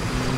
Mm-hmm.